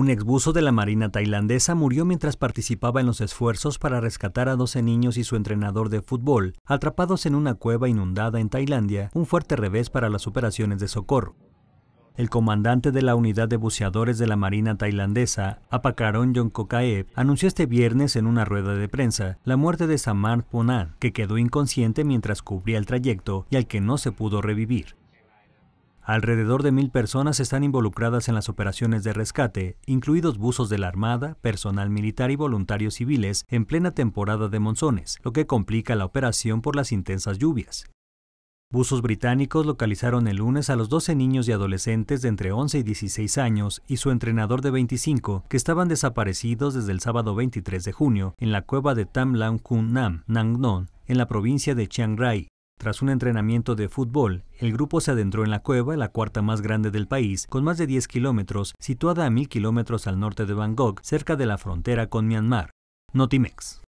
Un exbuzo de la Marina tailandesa murió mientras participaba en los esfuerzos para rescatar a 12 niños y su entrenador de fútbol, atrapados en una cueva inundada en Tailandia, un fuerte revés para las operaciones de socorro. El comandante de la unidad de buceadores de la Marina tailandesa, Apakaron Yongkokaev, anunció este viernes en una rueda de prensa la muerte de Samar Ponan, que quedó inconsciente mientras cubría el trayecto y al que no se pudo revivir. Alrededor de mil personas están involucradas en las operaciones de rescate, incluidos buzos de la Armada, personal militar y voluntarios civiles en plena temporada de monzones, lo que complica la operación por las intensas lluvias. Buzos británicos localizaron el lunes a los 12 niños y adolescentes de entre 11 y 16 años y su entrenador de 25 que estaban desaparecidos desde el sábado 23 de junio en la cueva de Tam Lam Kun Nam, Nang Non, en la provincia de Chiang Rai, tras un entrenamiento de fútbol, el grupo se adentró en la cueva, la cuarta más grande del país, con más de 10 kilómetros, situada a mil kilómetros al norte de Bangkok, cerca de la frontera con Myanmar. Notimex.